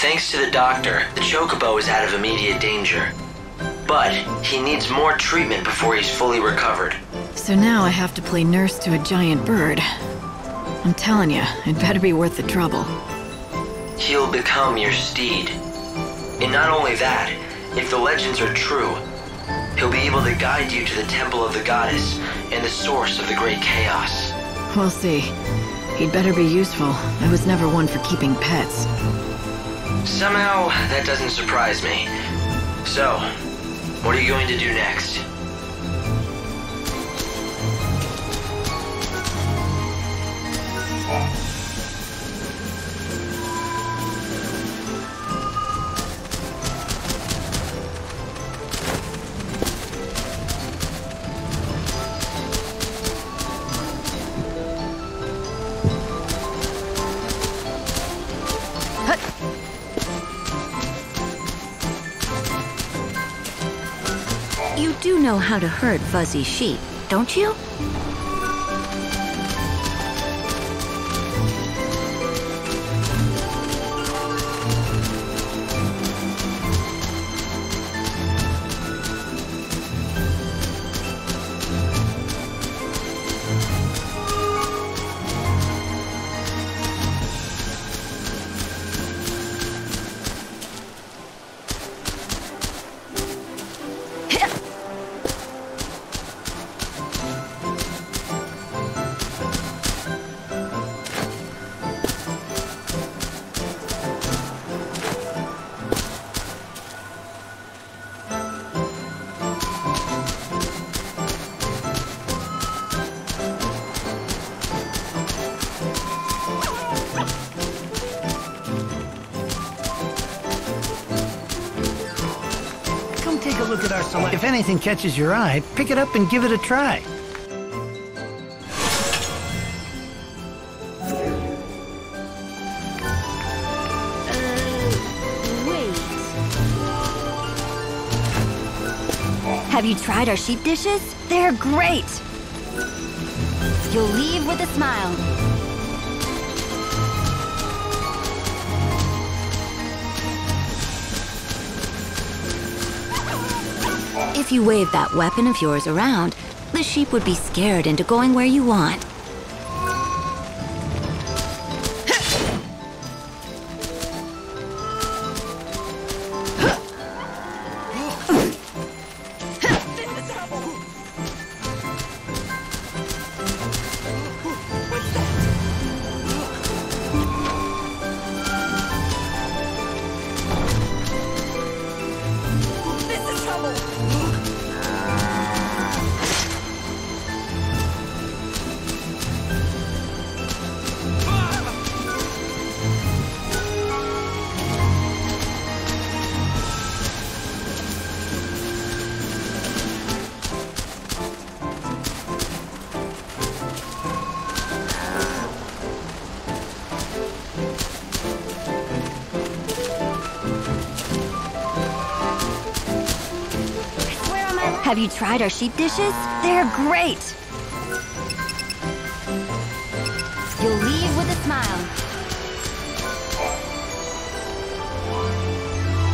Thanks to the doctor, the Chocobo is out of immediate danger. But he needs more treatment before he's fully recovered. So now I have to play nurse to a giant bird. I'm telling you, it better be worth the trouble. He'll become your steed. And not only that, if the legends are true, he'll be able to guide you to the Temple of the Goddess and the source of the Great Chaos. We'll see. He'd better be useful. I was never one for keeping pets. Somehow, that doesn't surprise me. So, what are you going to do next? Know how to herd fuzzy sheep, don't you? Anything catches your eye, pick it up and give it a try. Uh, Have you tried our sheep dishes? They're great! You'll leave with a smile. If you wave that weapon of yours around, the sheep would be scared into going where you want. You tried our sheep dishes? They're great! You'll leave with a smile.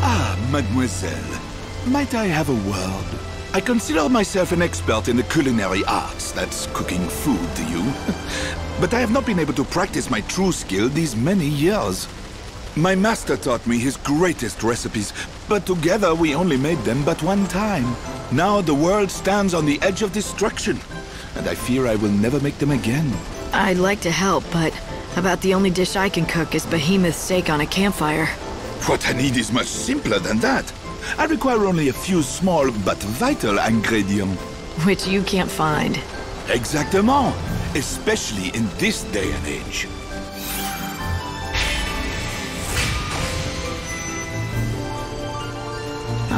Ah, mademoiselle. Might I have a word? I consider myself an expert in the culinary arts. That's cooking food to you. but I have not been able to practice my true skill these many years. My master taught me his greatest recipes, but together we only made them but one time. Now the world stands on the edge of destruction, and I fear I will never make them again. I'd like to help, but about the only dish I can cook is behemoth steak on a campfire. What I need is much simpler than that. I require only a few small but vital ingredients. Which you can't find. Exactement. Especially in this day and age.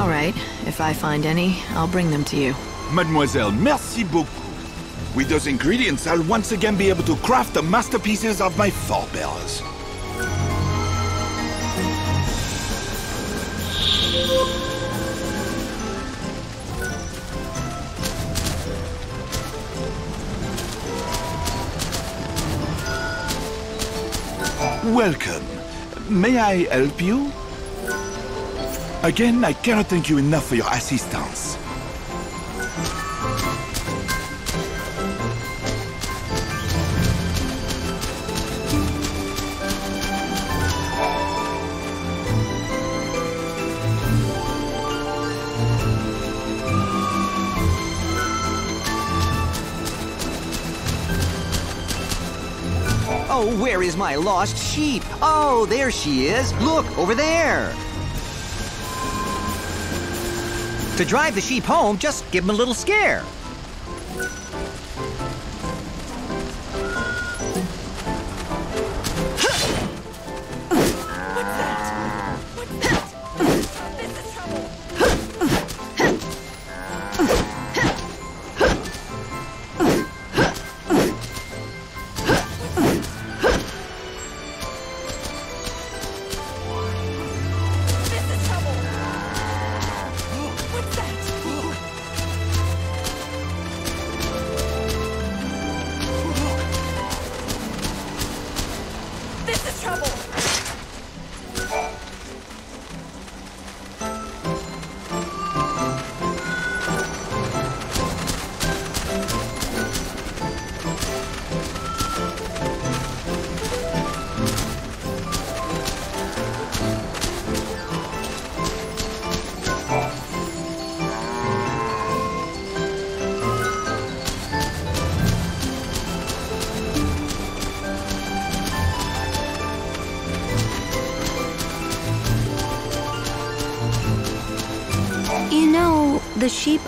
All right, if I find any, I'll bring them to you. Mademoiselle, merci beaucoup. With those ingredients, I'll once again be able to craft the masterpieces of my forebears. Welcome. may I help you? Again, I cannot thank you enough for your assistance. Oh, where is my lost sheep? Oh, there she is. Look, over there. To drive the sheep home, just give them a little scare.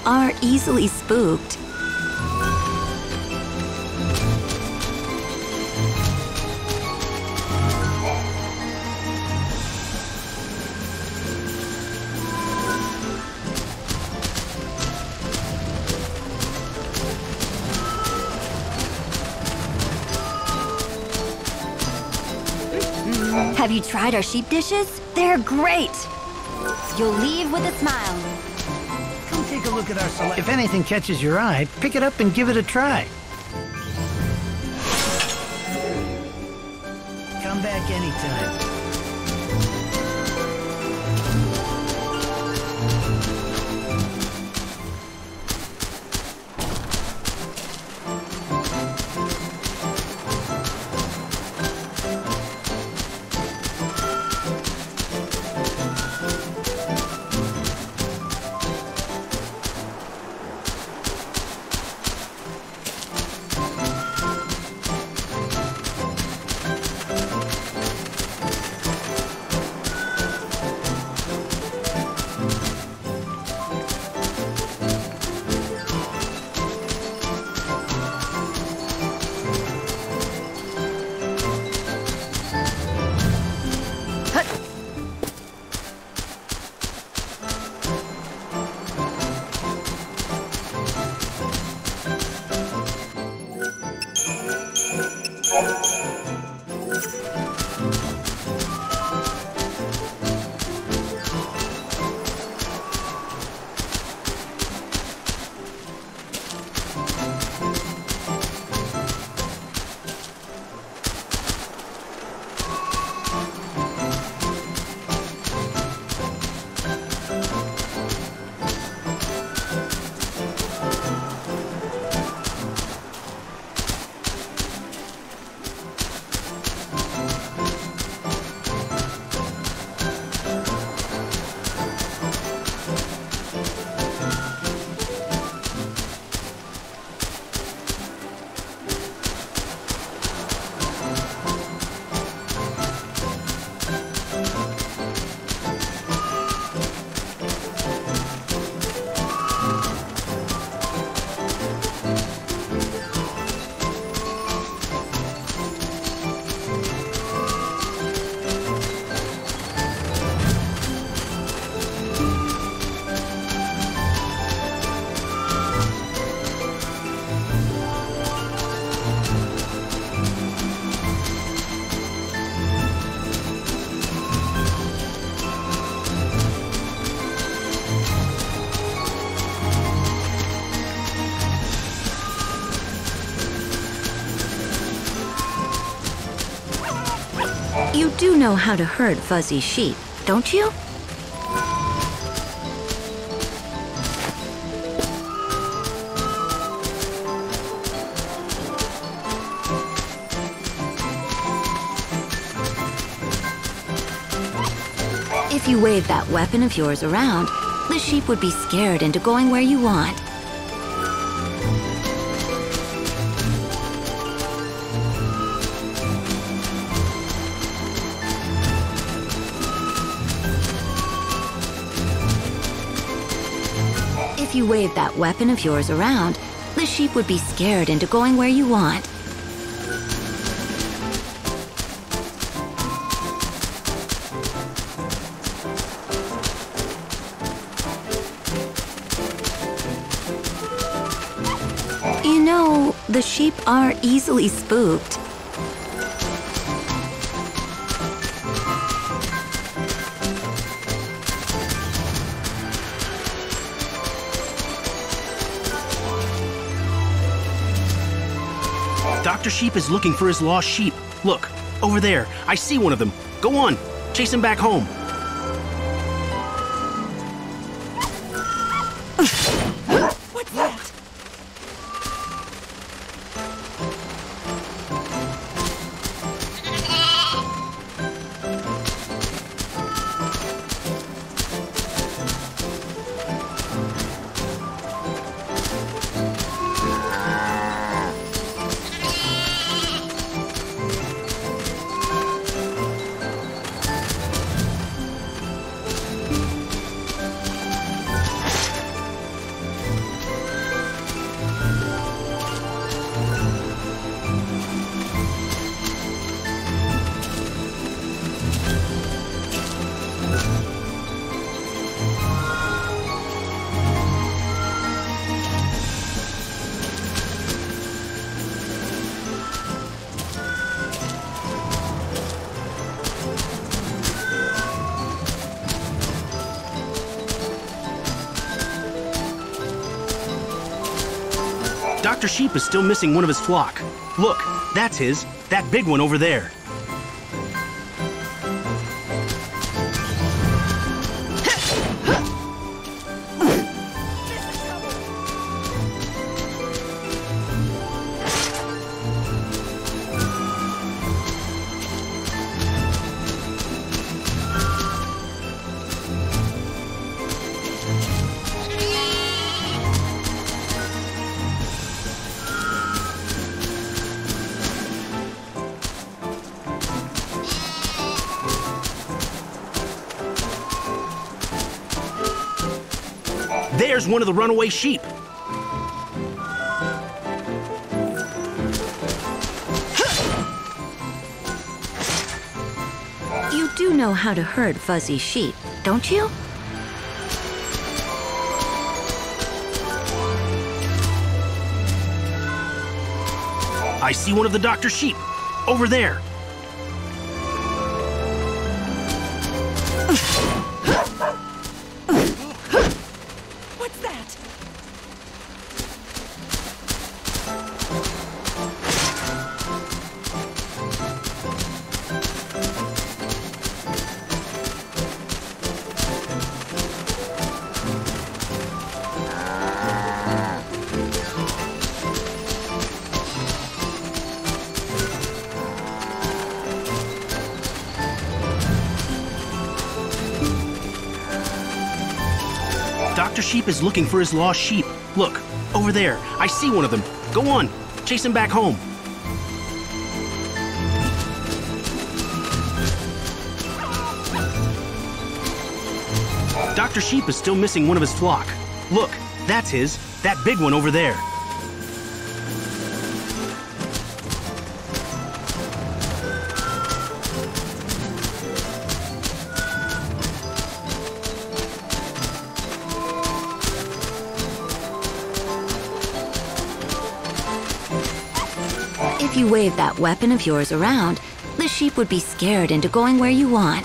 Are easily spooked. Have you tried our sheep dishes? They're great! You'll leave with a smile. A look at our selection. If anything catches your eye, pick it up and give it a try. Come back anytime. Know how to herd fuzzy sheep, don't you? If you wave that weapon of yours around, the sheep would be scared into going where you want. Wave that weapon of yours around, the sheep would be scared into going where you want. You know, the sheep are easily spooked. Sheep is looking for his lost sheep. Look, over there. I see one of them. Go on. Chase him back home. Is still missing one of his flock. Look, that's his. That big one over there. The runaway sheep. You do know how to herd fuzzy sheep, don't you? I see one of the Dr. Sheep. Over there. Looking for his lost sheep. Look, over there. I see one of them. Go on. Chase him back home. Dr. Sheep is still missing one of his flock. Look, that's his. That big one over there. wave that weapon of yours around, the sheep would be scared into going where you want.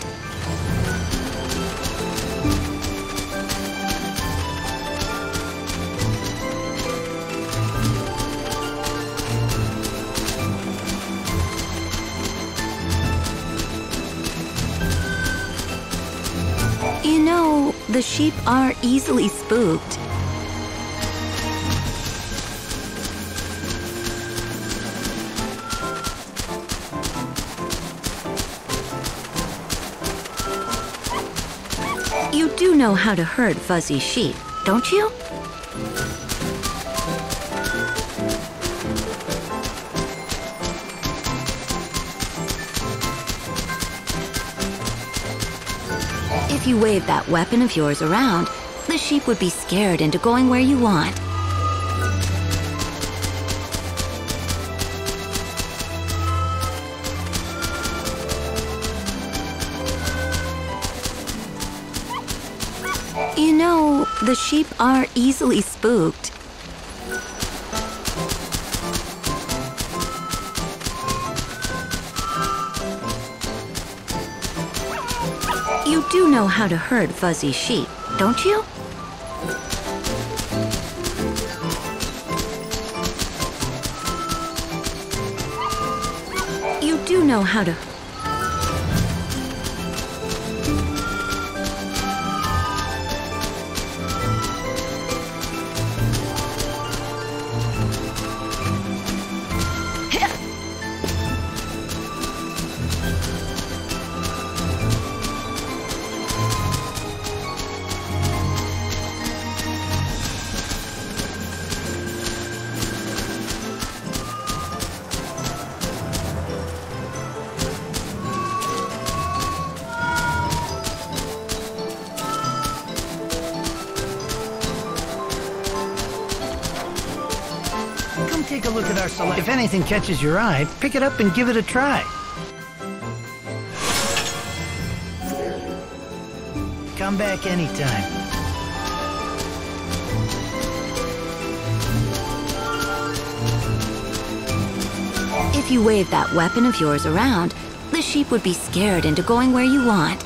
You know, the sheep are easily spooked. How to herd fuzzy sheep, don't you? If you wave that weapon of yours around, the sheep would be scared into going where you want. The sheep are easily spooked. You do know how to herd fuzzy sheep, don't you? You do know how to. Our selection. If anything catches your eye, pick it up and give it a try. Come back anytime. If you wave that weapon of yours around, the sheep would be scared into going where you want.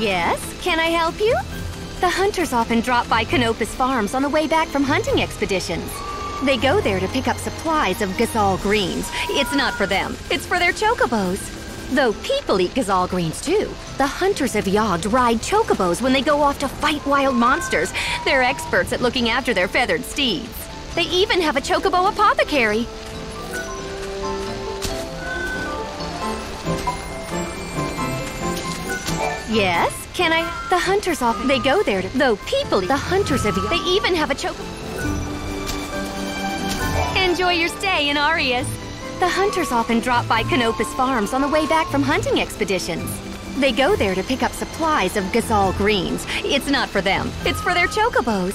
Yes, can I help you? The hunters often drop by Canopus Farms on the way back from hunting expeditions. They go there to pick up supplies of Gysahl greens. It's not for them, it's for their chocobos. Though people eat Gysahl greens too. The hunters of Yogg ride chocobos when they go off to fight wild monsters. They're experts at looking after their feathered steeds. They even have a chocobo apothecary. Yes, can I? The hunters often they go there to though people the hunters of you. they even have a choke. Enjoy your stay in Aryas. The hunters often drop by Canopus Farms on the way back from hunting expeditions. They go there to pick up supplies of Gysahl greens. It's not for them, it's for their chocobos.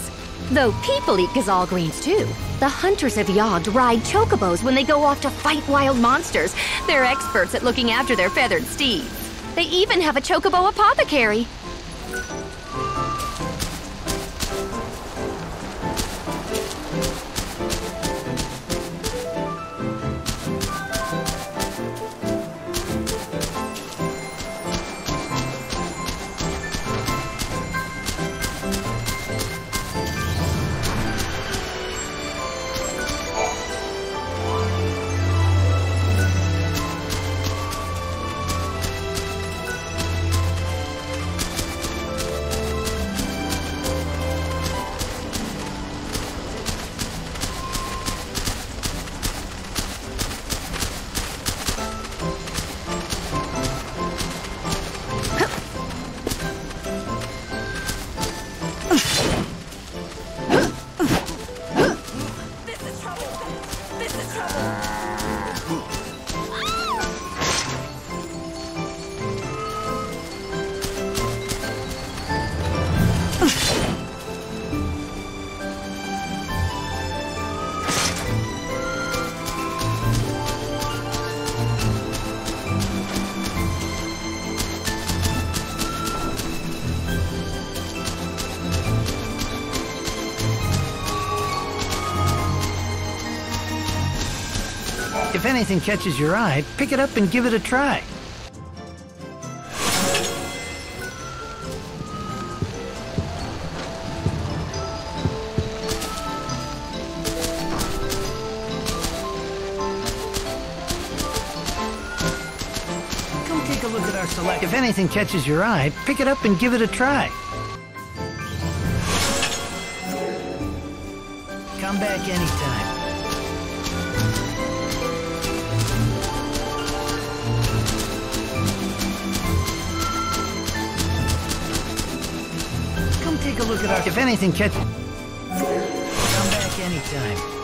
Though people eat Gysahl greens too. The hunters of Yogg ride chocobos when they go off to fight wild monsters. They're experts at looking after their feathered steeds. They even have a chocobo apothecary. If anything catches your eye, pick it up and give it a try. Come take a look at our select. If anything catches your eye, pick it up and give it a try. Come back anytime. If anything catches. Come back anytime.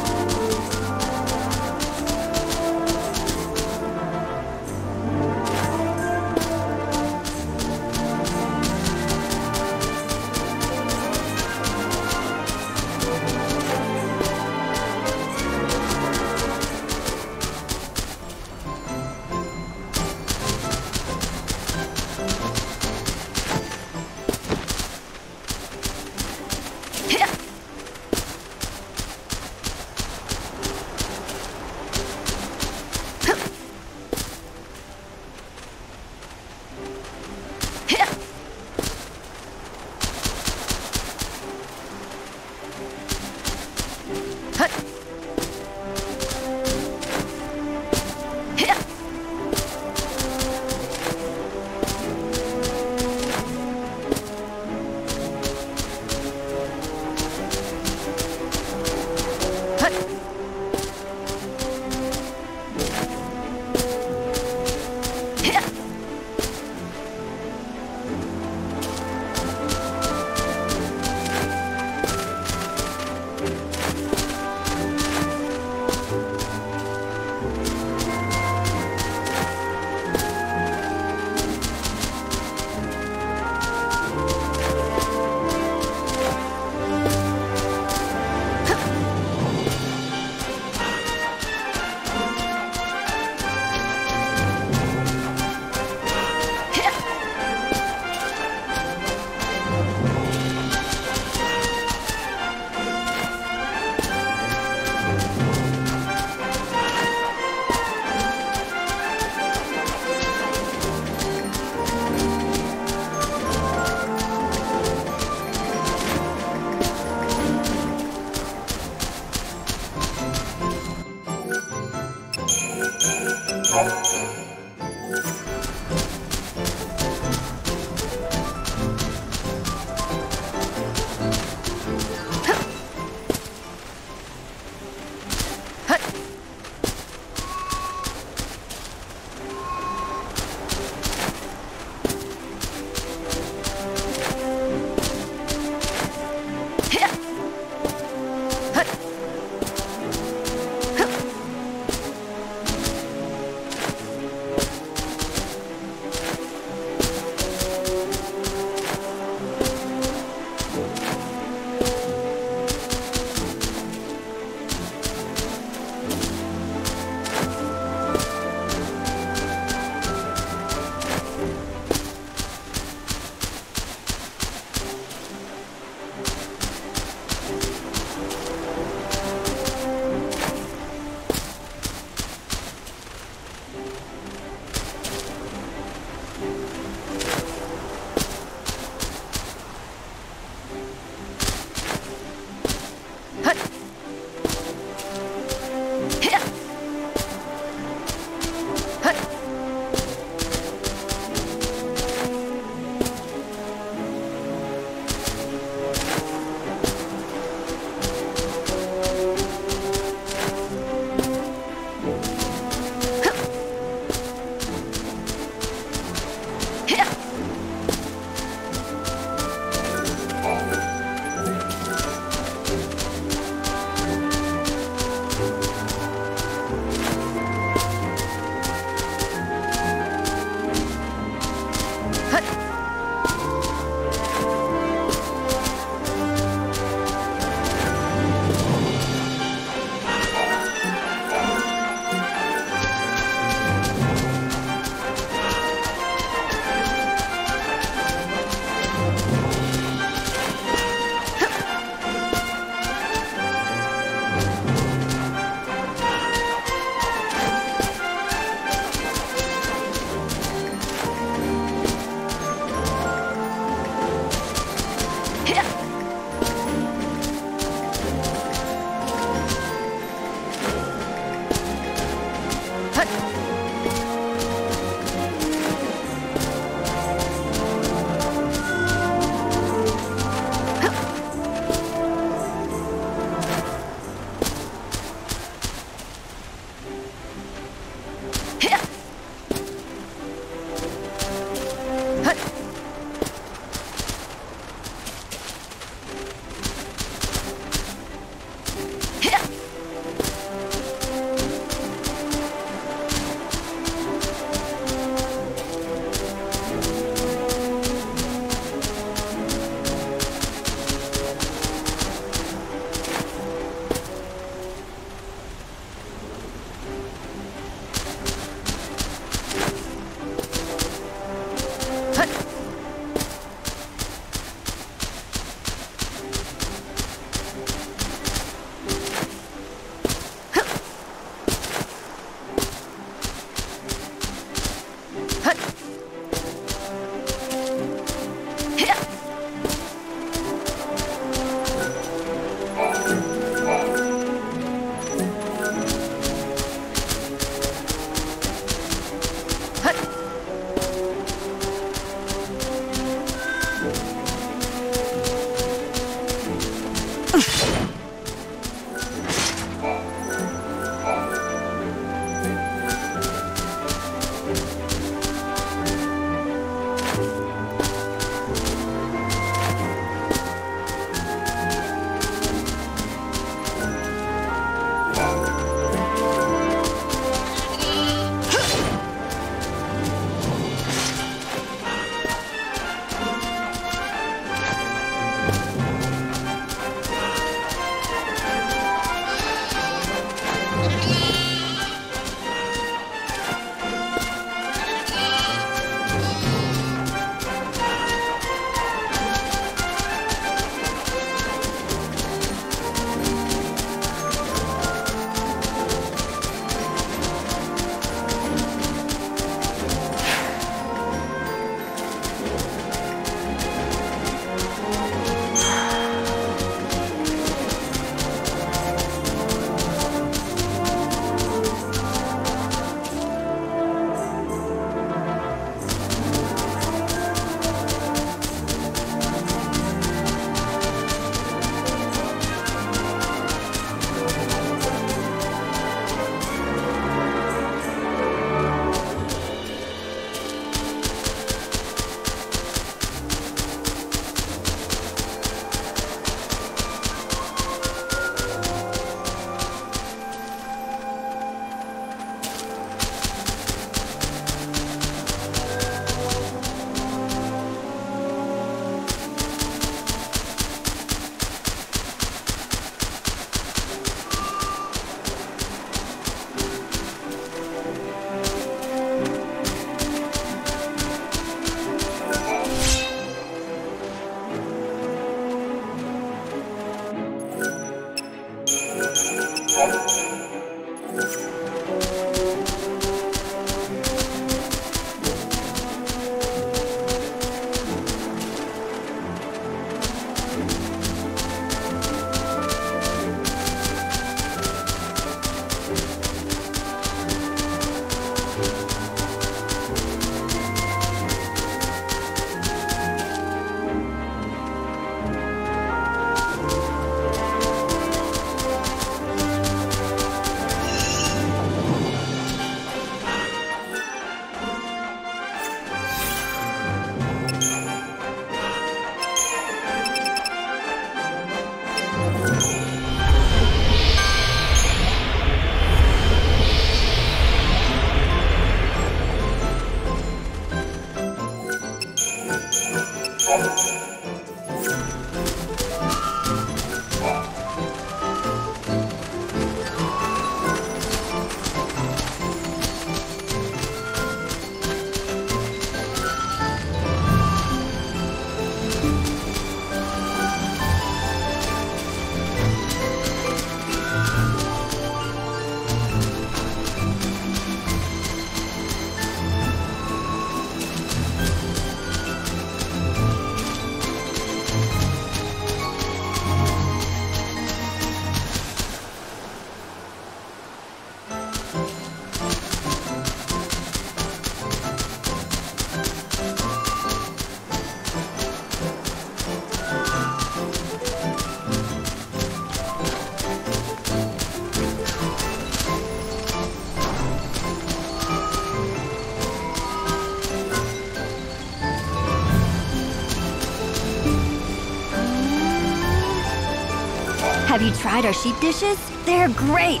Tried our sheep dishes? They're great.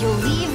You'll leave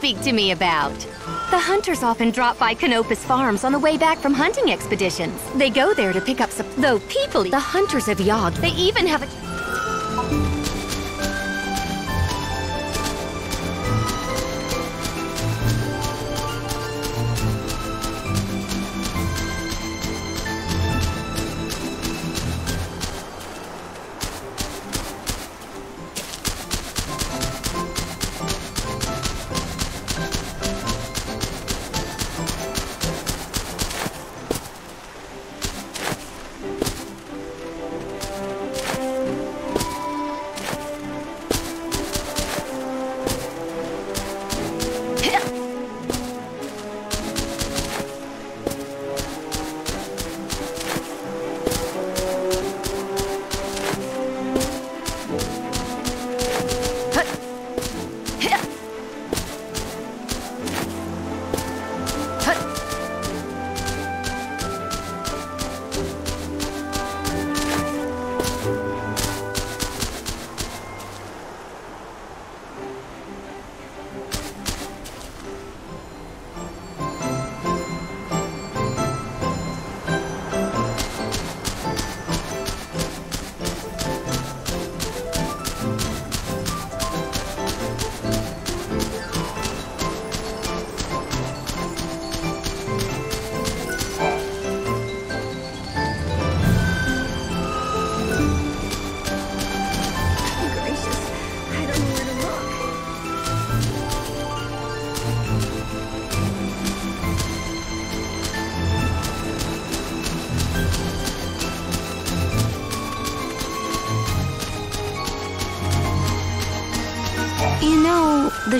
speak to me about? The hunters often drop by Canopus Farms on the way back from hunting expeditions. They go there to pick up some... Though people... The hunters of Yogg. They even have a...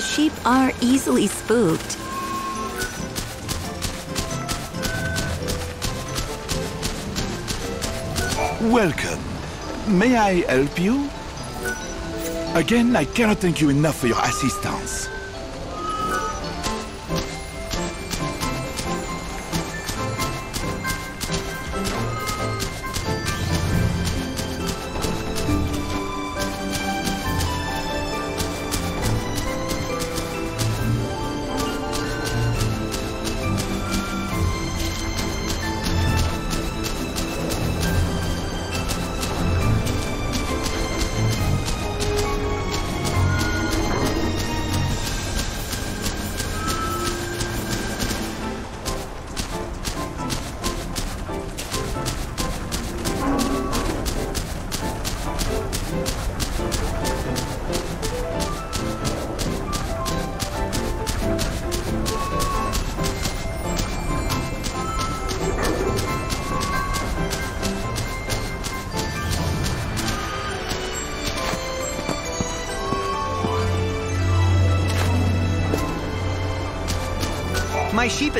Sheep are easily spooked. Welcome. May I help you? Again, I cannot thank you enough for your assistance.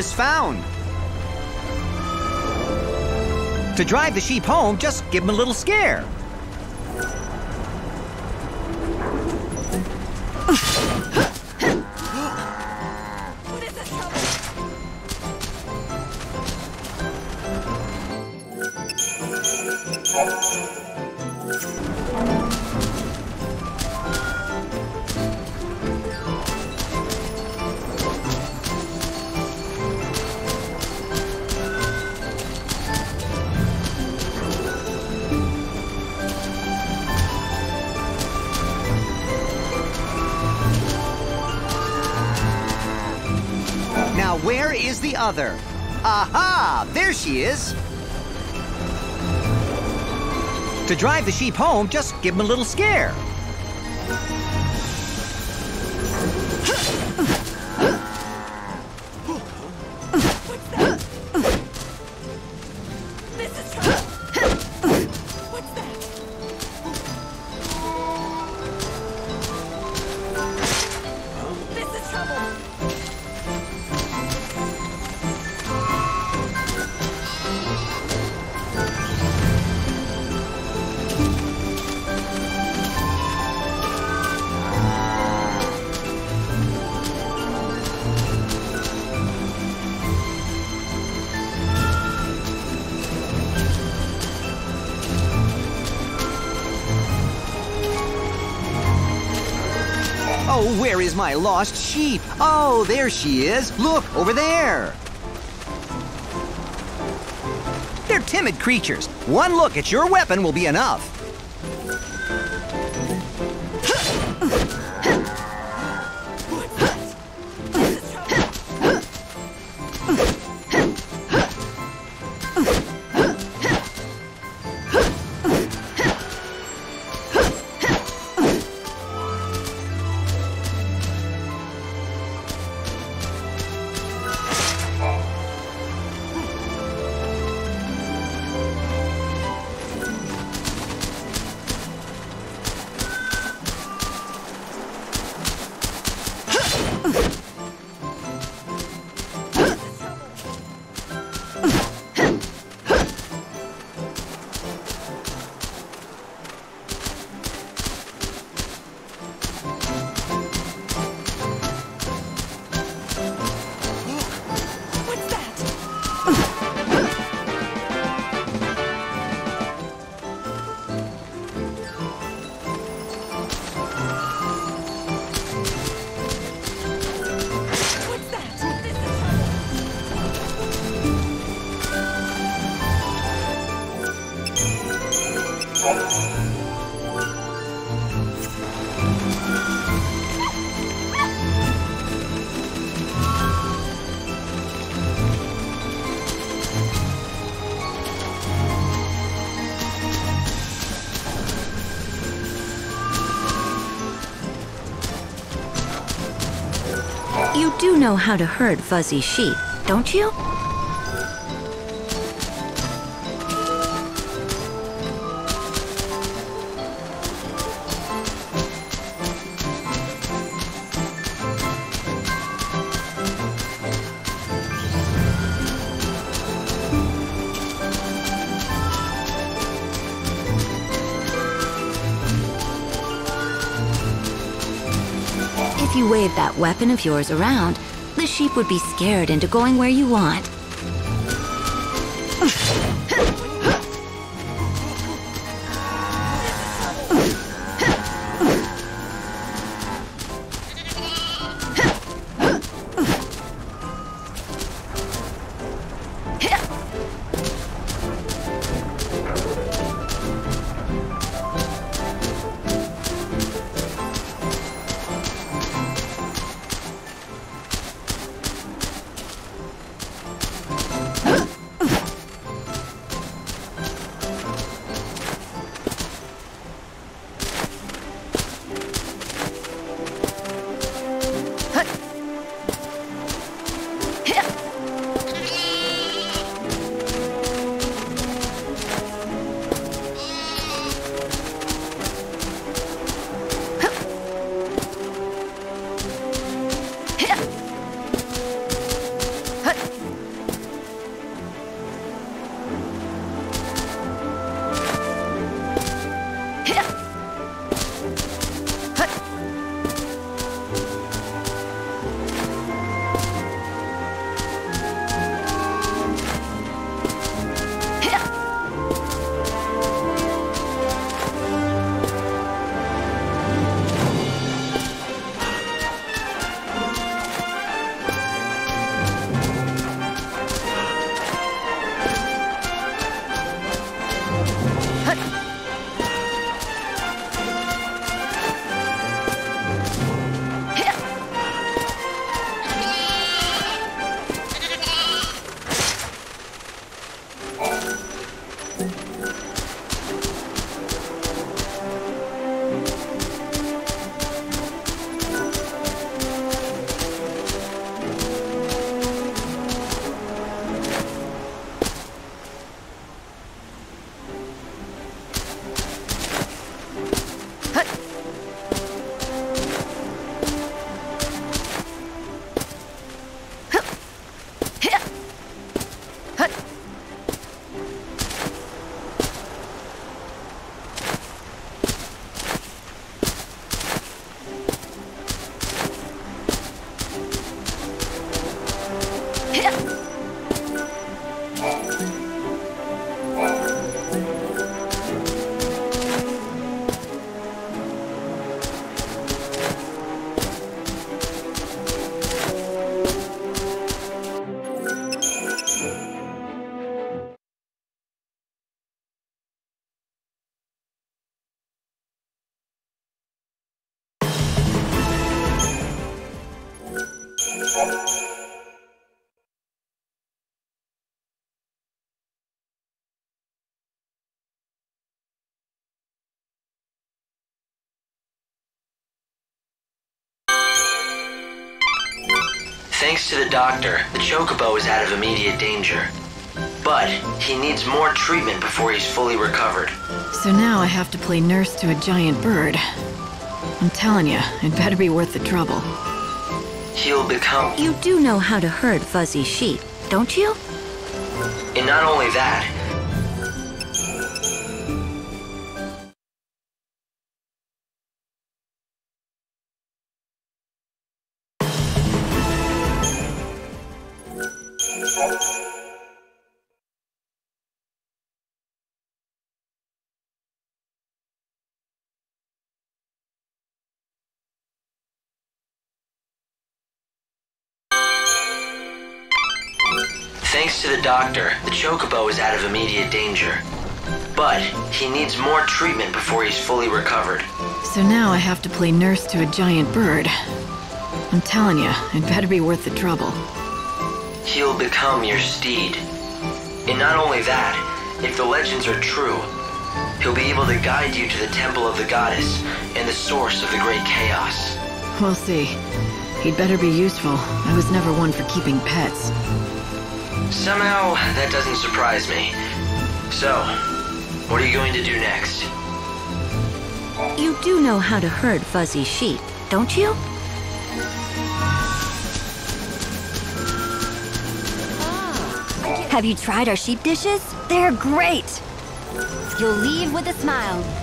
Is found. To drive the sheep home, just give them a little scare. Where is the other? Aha! There she is. To drive the sheep home, just give them a little scare. My lost sheep? Oh, there she is. Look, over there. They're timid creatures. One look at your weapon will be enough. Know how to herd fuzzy sheep, don't you? If you wave that weapon of yours around, sheep would be scared into going where you want. Thanks to the doctor, the Chocobo is out of immediate danger. But he needs more treatment before he's fully recovered. So now I have to play nurse to a giant bird. I'm telling you, it better be worth the trouble. He'll become. You do know how to herd fuzzy sheep, don't you? And not only that, Thanks to the doctor, the Chocobo is out of immediate danger. But he needs more treatment before he's fully recovered. So now I have to play nurse to a giant bird. I'm telling you, it better be worth the trouble. He'll become your steed. And not only that, if the legends are true, he'll be able to guide you to the temple of the goddess and the source of the great chaos. We'll see. He'd better be useful. I was never one for keeping pets. Somehow, that doesn't surprise me. So, what are you going to do next? You do know how to herd fuzzy sheep, don't you? Ah. Have you tried our sheep dishes? They're great. You'll leave with a smile.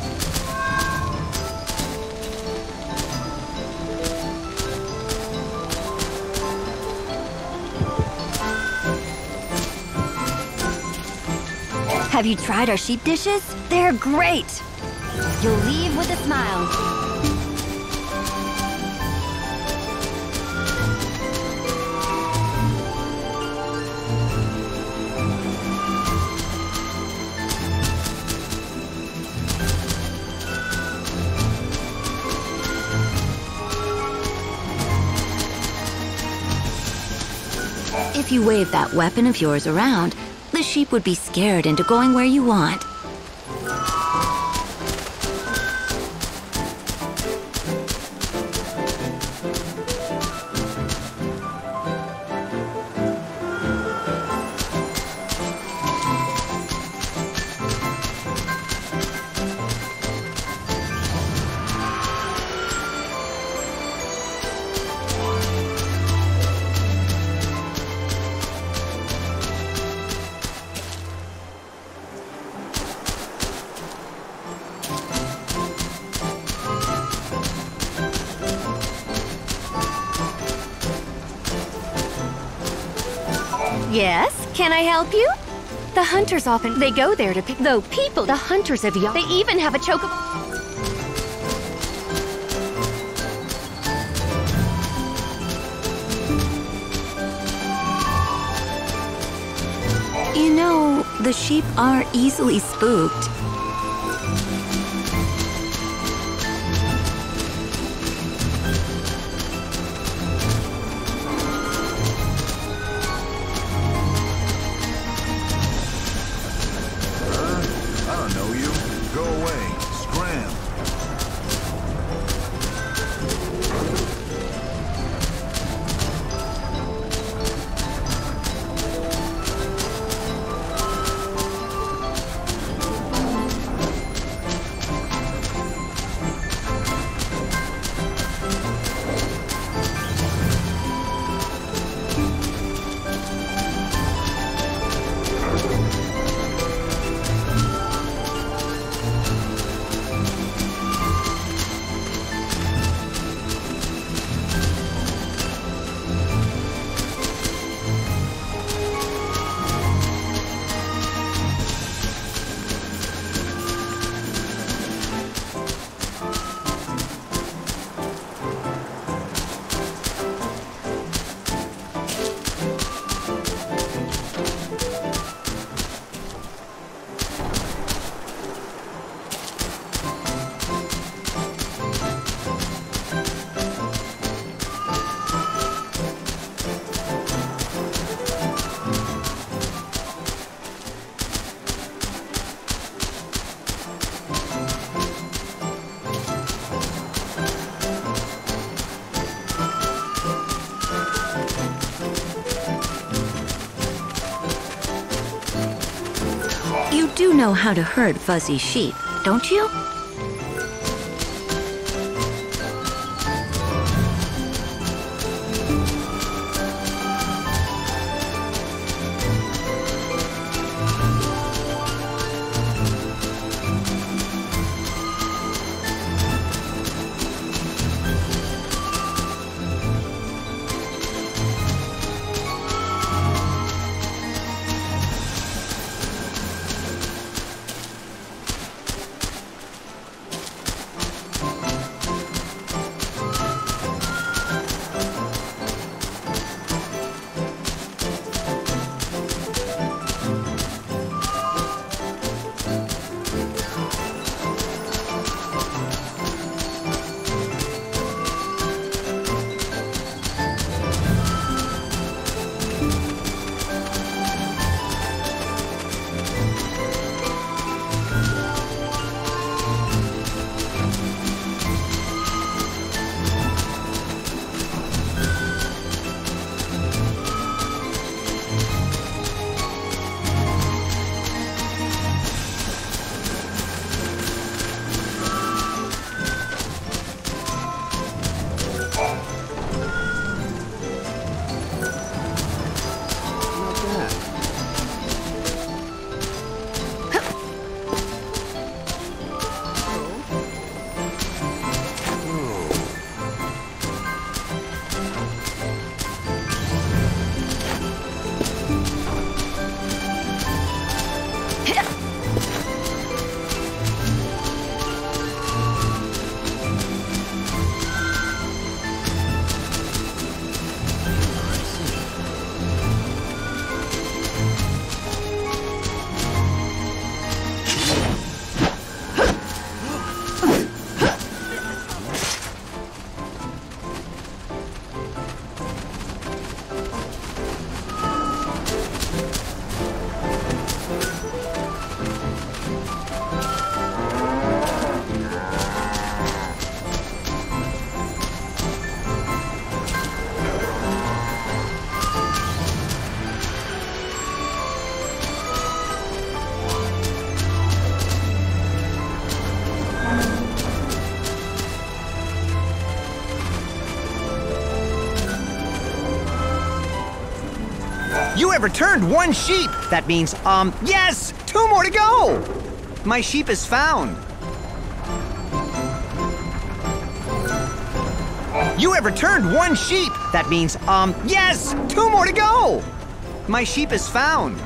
Have you tried our sheep dishes? They're great. You'll leave with a smile. If you wave that weapon of yours around, the sheep would be scared into going where you want. Hunters often they go there to pick though people the hunters of y'all. They even have a choke You know, the sheep are easily spooked. How to herd fuzzy sheep, don't you? Have returned one sheep. That means, um, yes, two more to go. My sheep is found. You have returned one sheep. That means, um, yes, two more to go. My sheep is found.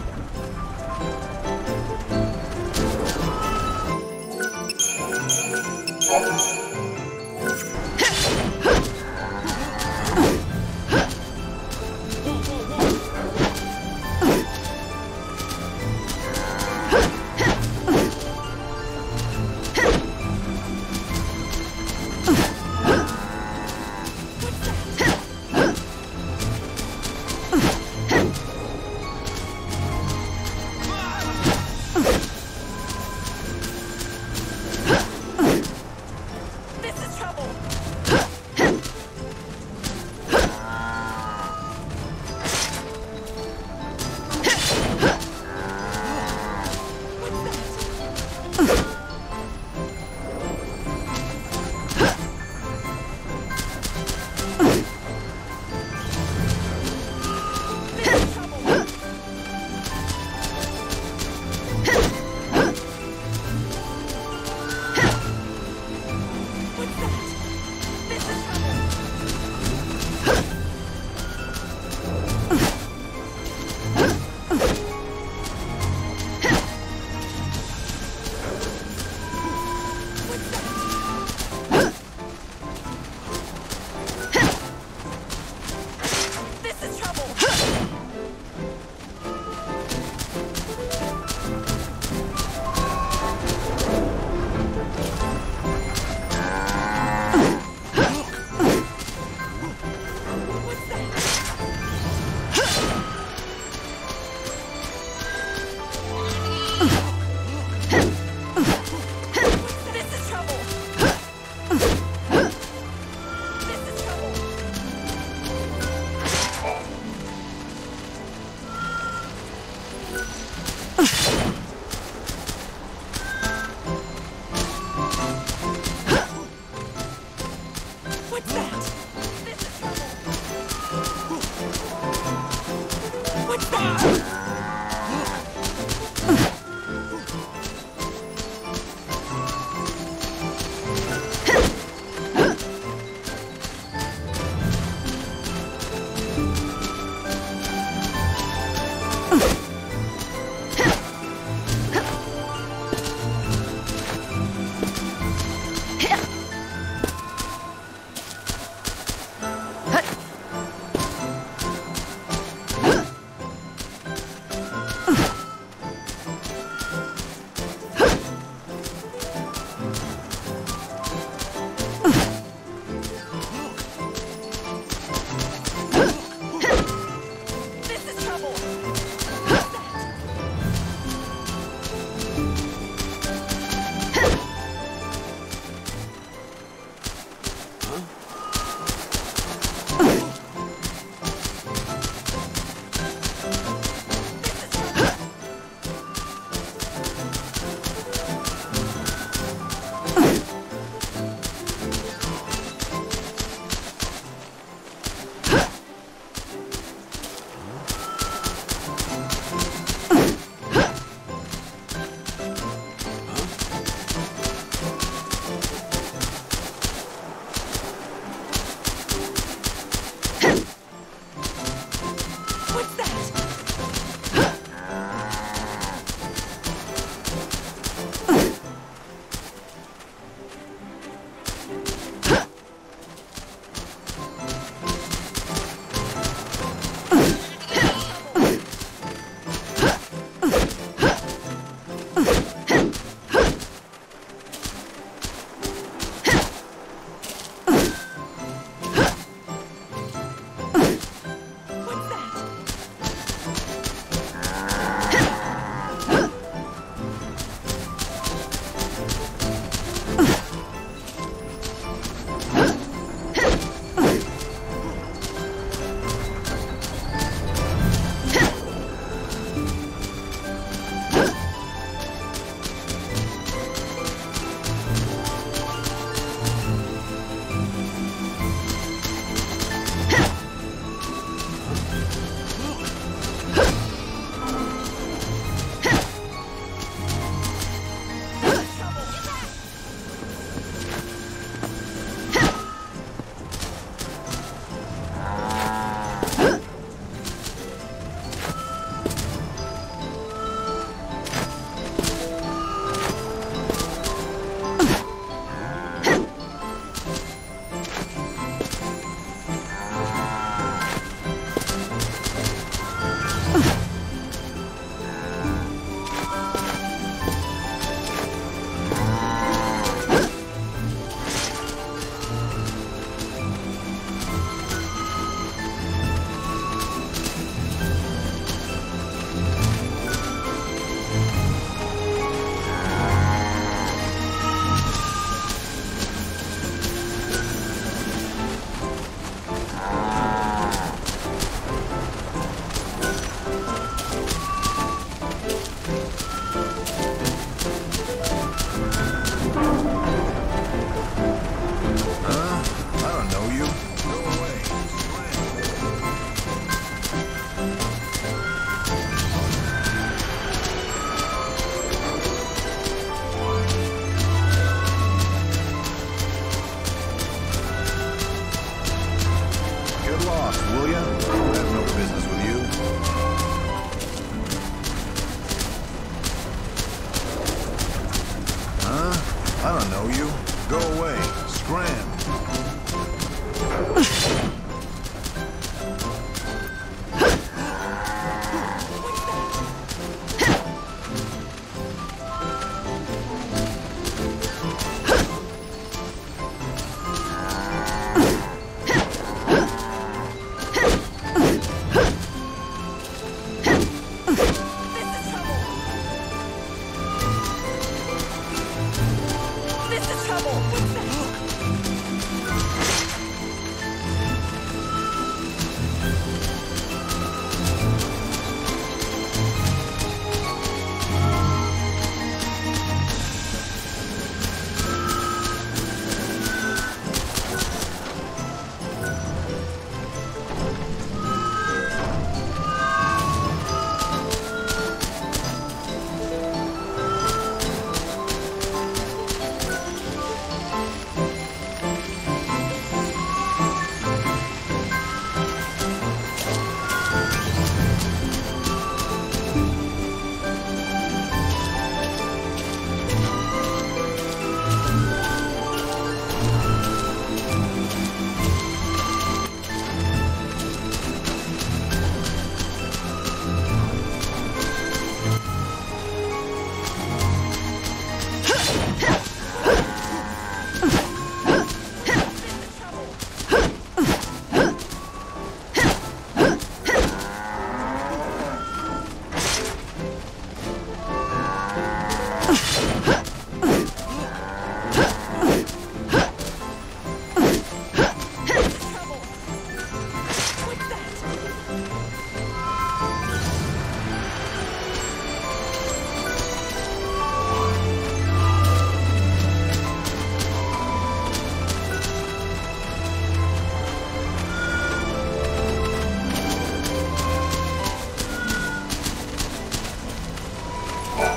What's that?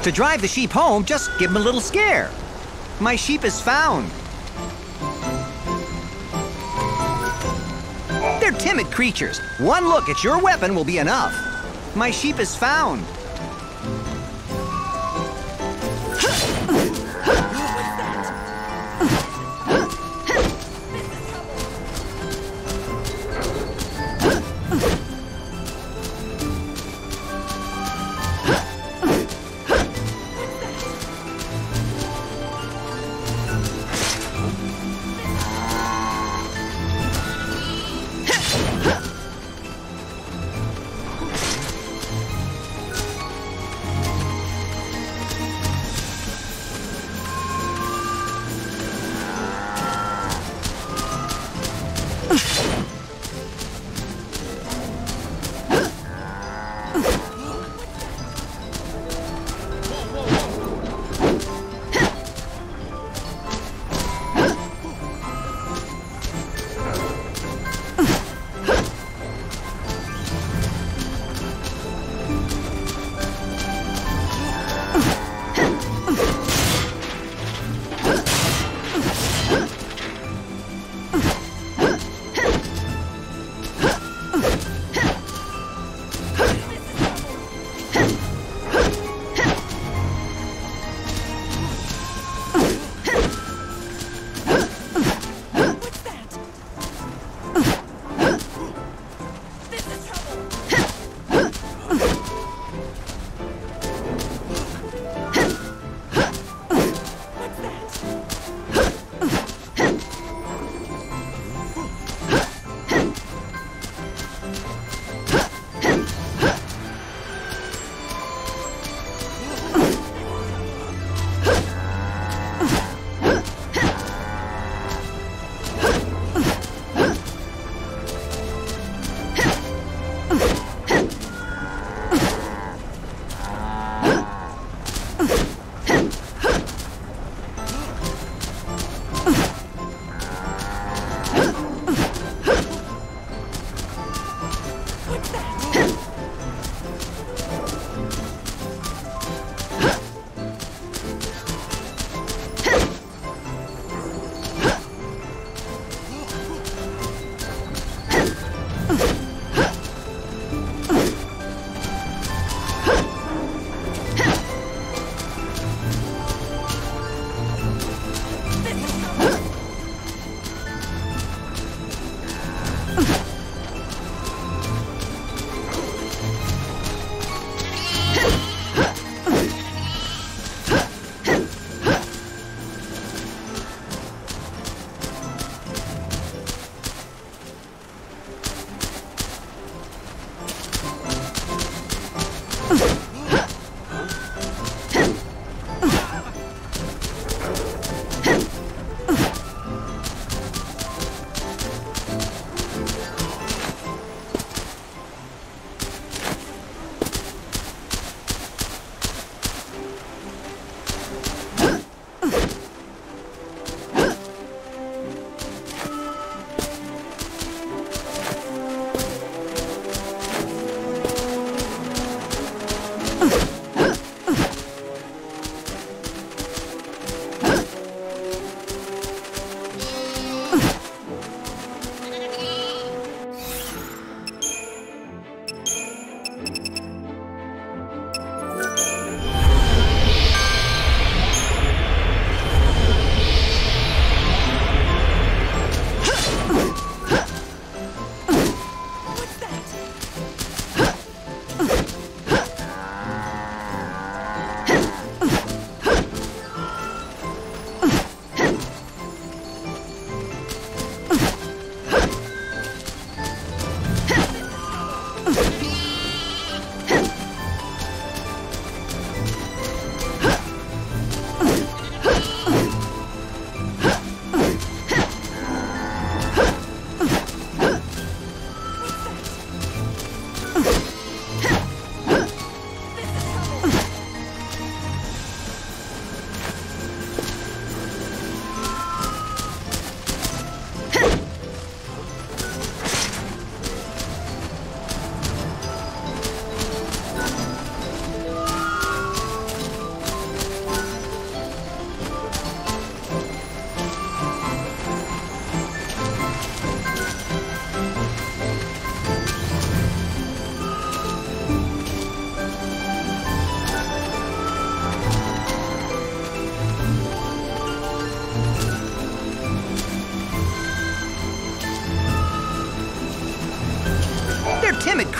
To drive the sheep home, just give them a little scare. My sheep is found. They're timid creatures. One look at your weapon will be enough. My sheep is found.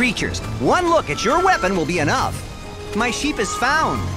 creatures. One look at your weapon will be enough. My sheep is found.